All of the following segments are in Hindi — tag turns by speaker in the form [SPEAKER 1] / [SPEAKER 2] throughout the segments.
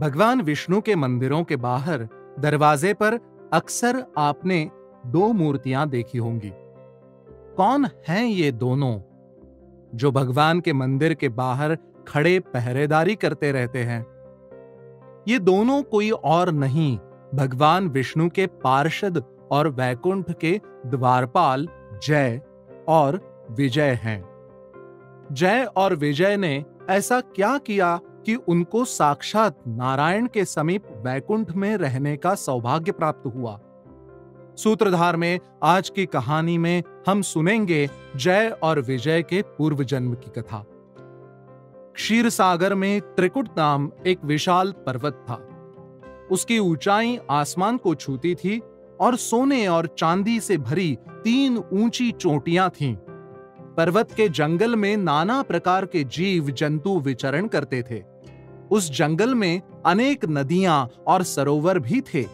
[SPEAKER 1] भगवान विष्णु के मंदिरों के बाहर दरवाजे पर अक्सर आपने दो मूर्तियाँ देखी होंगी। कौन हैं ये दोनों जो भगवान के मंदिर के बाहर खड़े पहरेदारी करते रहते हैं? ये दोनों कोई और नहीं, भगवान विष्णु के पार्षद और वैकुंठ के द्वारपाल जय और विजय हैं। जय और विजय ने ऐसा क्या किया कि उनको साक्षात नारायण के समीप वैकुंठ में रहने का सौभाग्य प्राप्त हुआ। सूत्रधार में, आज की कहानी में हम सुनेंगे जय और विजय के पूर्व जन्म की कथा। क्षीर सागर में त्रिकुट नाम एक विशाल पर्वत था। उसकी ऊंचाई आसमान को छूती थी और सोने और चांदी से भरी तीन ऊँची चोटियाँ थीं। पर्वत के जंगल में नाना प्रकार के जीव जंतु विचरण करते थे। उस जंगल में अनेक नदियाँ और सरोवर भी थे।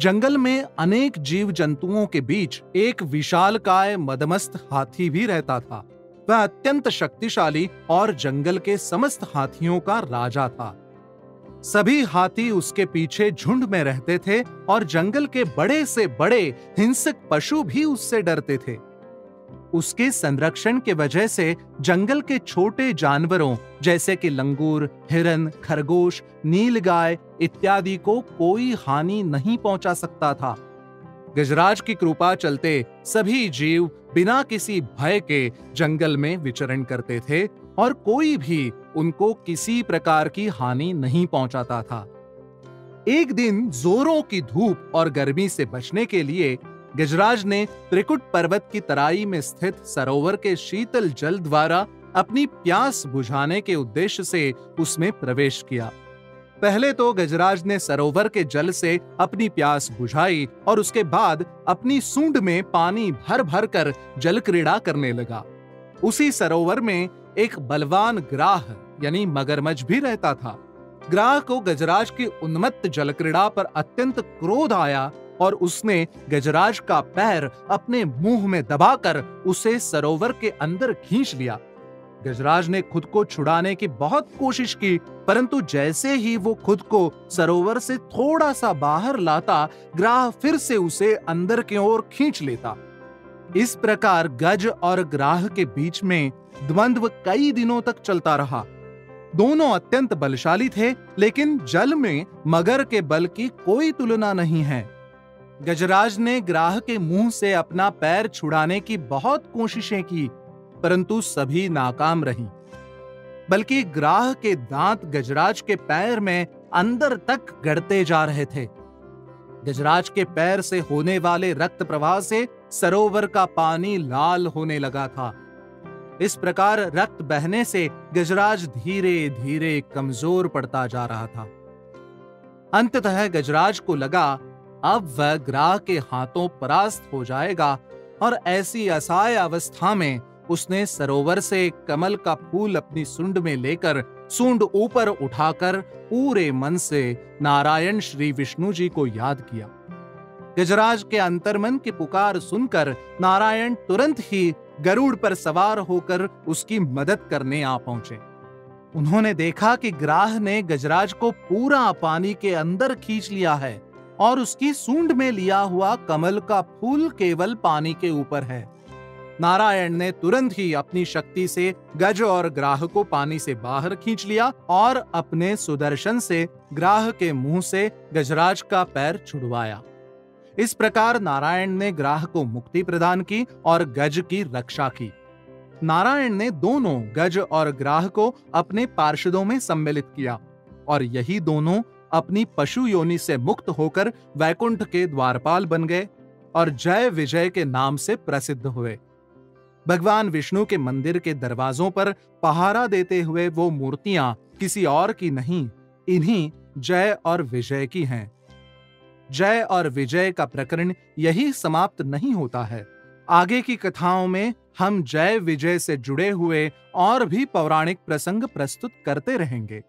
[SPEAKER 1] जंगल में अनेक जीव जंतुओं के बीच एक विशाल काय मदमस्त हाथी भी रहता था। वह अत्यंत शक्तिशाली और जंगल के समस्त हाथियों का राजा था। सभी हाथी उसके पीछे झुंड में रहते थे और जंगल के बड़े से बड़े हिंसक पशु भी उससे डरते थे। उसके संरक्षण के वजह से जंगल के छोटे जानवरों, जैसे कि लंगूर, हिरन, खरगोश, नीलगाय इत्यादि को कोई हानि नहीं पहुँचा सकता था। गजराज की कृपा चलते सभी जीव बिना किसी भय के जंगल में विचरण करते थे और कोई भी उनको किसी प्रकार की हानि नहीं पहुंचाता था। एक दिन जोरों की धूप और गर्मी से बचने के लिए गजराज ने त्रिकुट पर्वत की तराई में स्थित सरोवर के शीतल जल द्वारा अपनी प्यास बुझाने के उद्देश्य से उसमें प्रवेश किया। पहले तो गजराज ने सरोवर के जल से अपनी प्यास बुझाई और उसके बाद अपनी सूंड में पानी भर भर कर जल क्रीड़ा करने लगा। उसी सरोवर में एक बलवान ग्राह, यानी मगरमच्छ भी रहता था। ग्राह को गजराज की उन्मत्त जल क्रीड़ा पर अत्यंत क्रोध आया और उसने गजराज का पैर अपने मुँह में दबाकर उसे सरोवर के अंदर खींच लिया। गजराज ने खुद को छुड़ाने की बहुत कोशिश की, परंतु जैसे ही वो खुद को सरोवर से थोड़ा सा बाहर लाता, ग्राह फिर से उसे अंदर की ओर खींच लेता। इस प्रकार गज और ग्राह के बीच में द्वंद्व कई दिनों तक चलता रहा। दोनों अत्यंत बलशाली थे, लेकिन जल में मगर के बल की कोई तुलना नहीं है। गजराज ने ग्राह के मुँह से अपना पैर छुड़ाने की बहुत कोशिशें की, परंतु सभी नाकाम रही। बल्कि ग्राह के दांत गजराज के पैर में अंदर तक गड़ते जा रहे थे। गजराज के पैर से होने वाले रक्त प्रवाह से सरोवर का पानी लाल होने लगा था। इस प्रकार रक्त बहने से गजराज धीरे धीरे कमज़ोर पड़ता जा रहा था। अंततः गजराज को लगा अब वह ग्राह के हाथों परास्त हो जाएगा और ऐसी असहाय अवस्था में उसने सरोवर से कमल का फूल अपनी सुंड में लेकर सुंड ऊपर उठाकर पूरे मन से नारायण श्री विष्णु जी को याद किया। गजराज के अंतर्मन की पुकार सुनकर नारायण तुरंत ही गरुड़ पर सवार होकर उसकी मदद करने आ पहुँचे। उन्होंने देखा कि ग्राह ने गजराज को पूरा पानी के अंदर खींच लिया है। और उसकी सूंड में लिया हुआ कमल का फूल केवल पानी के ऊपर है। नारायण ने तुरंत ही अपनी शक्ति से गज और ग्राह को पानी से बाहर खींच लिया और अपने सुदर्शन से ग्राह के मुँह से गजराज का पैर छुड़वाया। इस प्रकार नारायण ने ग्राह को मुक्ति प्रदान की और गज की रक्षा की। नारायण ने दोनों गज और ग्राह को अपने पार्षदों में सम्मिलित किया और यही दोनों अपनी पशु योनि से मुक्त होकर वैकुंठ के द्वारपाल बन गए और जय विजय के नाम से प्रसिद्ध हुए। भगवान विष्णु के मंदिर के दरवाजों पर पहारा देते हुए वो मूर्तियाँ किसी और की नहीं, इन्हीं जय और विजय की हैं। जय और विजय का प्रकरण यही समाप्त नहीं होता है। आगे की कथाओं में हम जय विजय से जुड़े हुए और भी पौराणिक प्रसंग प्रस्तुत करते रहेंगे।